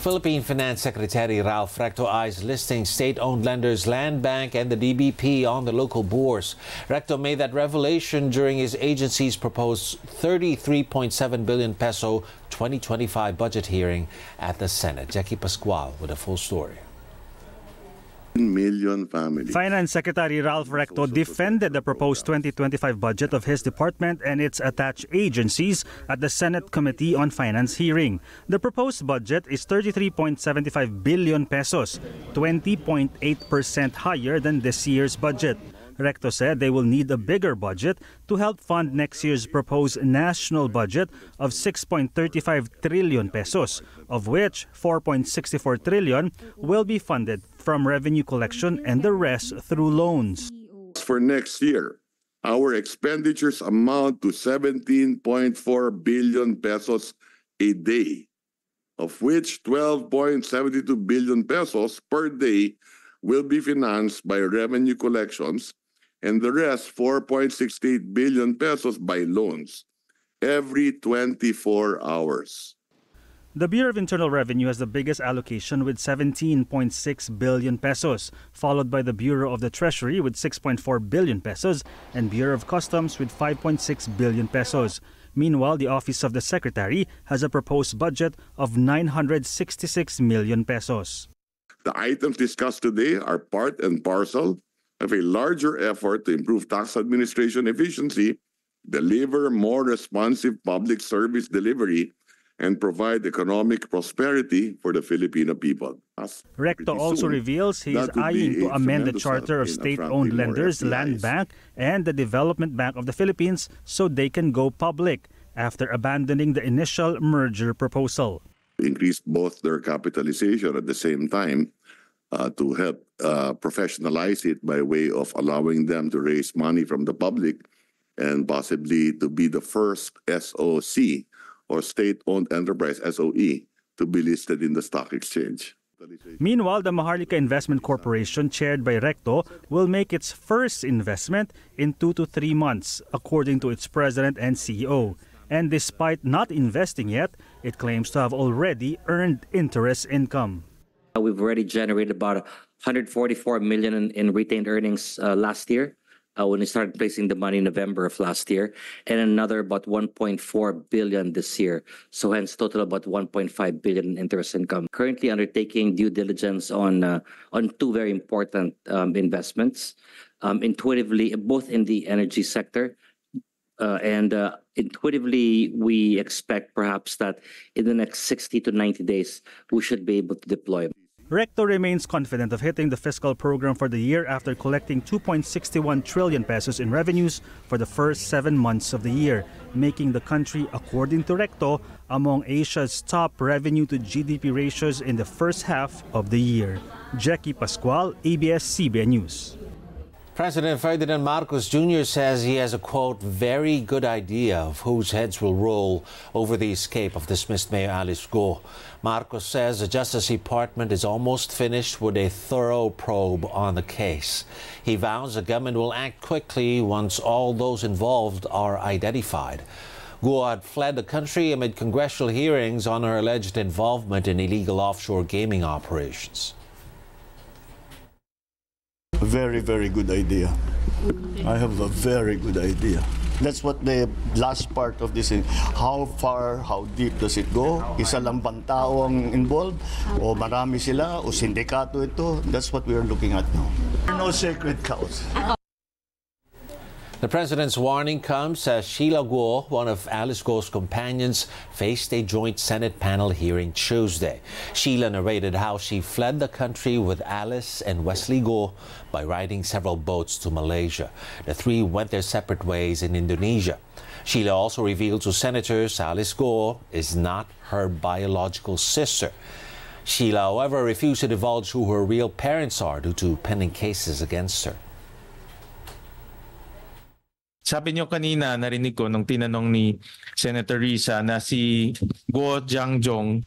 Philippine Finance Secretary Ralph Recto eyes listing state-owned lenders Land Bank and the DBP on the local bourse. Recto made that revelation during his agency's proposed 33.7 billion peso 2025 budget hearing at the Senate. Jackie Pascual with a full story. Million families. Finance Secretary Ralph Recto defended the proposed 2025 budget of his department and its attached agencies at the Senate Committee on Finance hearing. The proposed budget is 33.75 billion pesos, 20.8% higher than this year's budget. Recto said they will need a bigger budget to help fund next year's proposed national budget of 6.35 trillion pesos, of which 4.64 trillion will be funded from revenue collection and the rest through loans. For next year, our expenditures amount to 17.4 billion pesos a day, of which 12.72 billion pesos per day will be financed by revenue collections and the rest 4.68 billion pesos by loans every 24 hours. The Bureau of Internal Revenue has the biggest allocation with 17.6 billion pesos, followed by the Bureau of the Treasury with 6.4 billion pesos and Bureau of Customs with 5.6 billion pesos. Meanwhile, the Office of the Secretary has a proposed budget of 966 million pesos. The items discussed today are part and parcel of a larger effort to improve tax administration efficiency, deliver more responsive public service delivery, and provide economic prosperity for the Filipino people. As Recto also soon, reveals he is eyeing to amend the charter of state-owned attracting more lenders, Land Bank and the Development Bank of the Philippines so they can go public after abandoning the initial merger proposal. increase both their capitalization at the same time uh, to help uh, professionalize it by way of allowing them to raise money from the public and possibly to be the first SOC or state-owned enterprise SOE to be listed in the stock exchange. Meanwhile, the Maharlika Investment Corporation, chaired by Recto, will make its first investment in two to three months, according to its president and CEO. And despite not investing yet, it claims to have already earned interest income. Uh, We've already generated about 144 million in, in retained earnings uh, last year uh, when we started placing the money in November of last year, and another about 1.4 billion this year. So hence total about 1.5 billion in interest income. Currently undertaking due diligence on on two very important um, investments, um, intuitively both in the energy sector. And intuitively, we expect perhaps that in the next 60 to 90 days, we should be able to deploy. Recto remains confident of hitting the fiscal program for the year after collecting 2.61 trillion pesos in revenues for the first seven months of the year, making the country, according to Recto, among Asia's top revenue to GDP ratios in the first half of the year. Jackie Pascual, ABS-CBN News. President Ferdinand Marcos Jr. says he has a quote, very good idea of whose heads will roll over the escape of dismissed Mayor Alice Guo. Marcos says the Justice Department is almost finished with a thorough probe on the case. He vows the government will act quickly once all those involved are identified. Guo had fled the country amid congressional hearings on her alleged involvement in illegal offshore gaming operations. Very, very good idea. I have a very good idea. That's what the last part of this is. How far, how deep does it go? Isa lang bang tao ang involved? O marami sila? O sindikato ito? That's what we are looking at now. No sacred cows. The president's warning comes as Sheila Guo, one of Alice Guo's companions, faced a joint Senate panel hearing Tuesday. Sheila narrated how she fled the country with Alice and Wesley Guo by riding several boats to Malaysia. The three went their separate ways in Indonesia. Sheila also revealed to senators Alice Guo is not her biological sister. Sheila, however, refused to divulge who her real parents are due to pending cases against her. Sabi niyo kanina, narinig ko nung tinanong ni Senator Risa na si Guo Jiangjong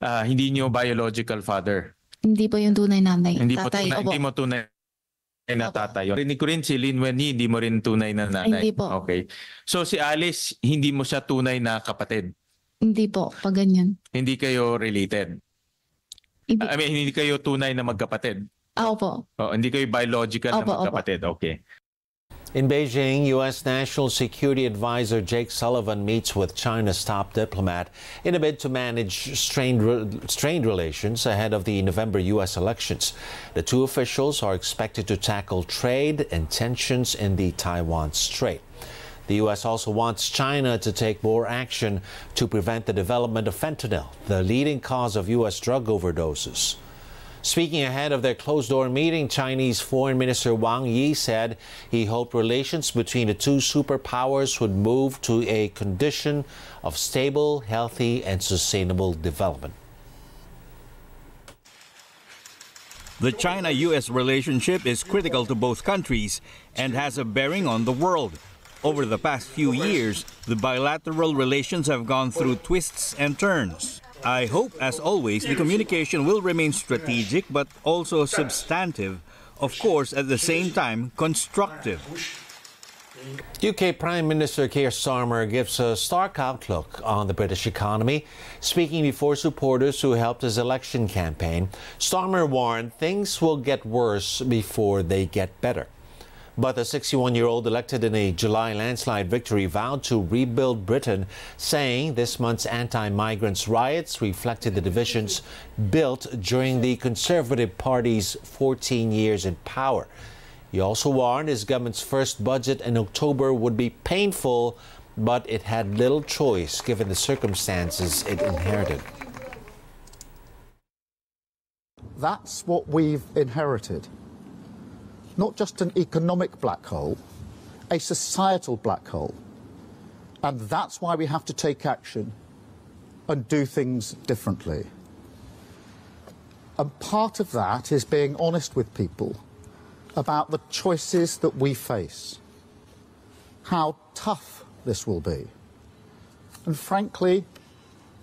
ah, hindi niyo biological father. Hindi po yung tunay nanay. Hindi po tatay. tunay, Opo. hindi mo tunay na Opo. tatay. Rinig ko rin si Lin Wenyi, hindi mo rin tunay na nanay. Hindi po. Okay. So si Alice, hindi mo siya tunay na kapatid. Hindi po, pag ganyan. Hindi kayo related. Hindi. I mean, hindi kayo tunay na magkapatid. Ah, opo. Oh, hindi kayo biological Opo, na opo. magkapatid. Okay. In Beijing, U.S. National Security Advisor Jake Sullivan meets with China's top diplomat in a bid to manage strained, strained relations ahead of the November U.S. elections. The two officials are expected to tackle trade and tensions in the Taiwan Strait. The U.S. also wants China to take more action to prevent the development of fentanyl, the leading cause of U.S. drug overdoses. Speaking ahead of their closed door meeting, Chinese Foreign Minister Wang Yi said he hoped relations between the two superpowers would move to a condition of stable, healthy, and sustainable development. The China US relationship is critical to both countries and has a bearing on the world. Over the past few years, the bilateral relations have gone through twists and turns. I hope, as always, the communication will remain strategic but also substantive, of course, at the same time, constructive. UK Prime Minister Keir Starmer gives a stark outlook on the British economy. Speaking before supporters who helped his election campaign, Starmer warned things will get worse before they get better. But the 61 year old elected in a July landslide victory vowed to rebuild Britain, saying this month's anti migrants riots reflected the divisions built during the Conservative Party's 14 years in power. He also warned his government's first budget in October would be painful, but it had little choice given the circumstances it inherited. That's what we've inherited. Not just an economic black hole, a societal black hole. And that's why we have to take action and do things differently. And part of that is being honest with people about the choices that we face, how tough this will be. And frankly,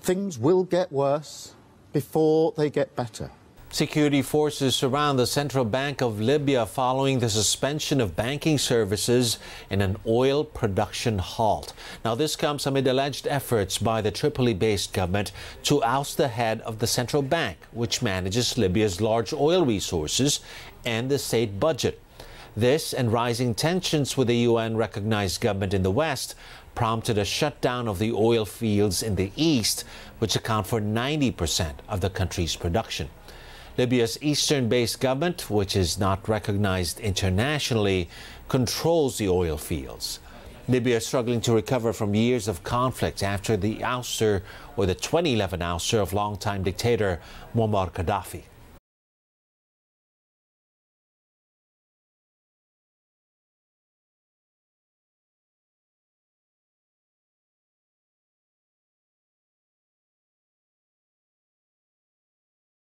things will get worse before they get better. Security forces surround the central bank of Libya following the suspension of banking services in an oil production halt. Now, this comes amid alleged efforts by the Tripoli based government to oust the head of the central bank, which manages Libya's large oil resources and the state budget. This and rising tensions with the UN recognized government in the West prompted a shutdown of the oil fields in the east, which account for 90% of the country's production. Libya's eastern based government, which is not recognized internationally, controls the oil fields. Libya is struggling to recover from years of conflict after the ouster or the 2011 ouster of longtime dictator Muammar Gaddafi.